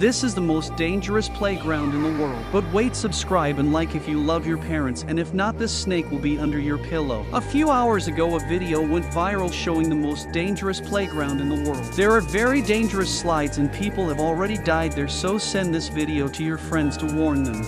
This is the most dangerous playground in the world. But wait, subscribe and like if you love your parents, and if not, this snake will be under your pillow. A few hours ago, a video went viral showing the most dangerous playground in the world. There are very dangerous slides, and people have already died there, so send this video to your friends to warn them.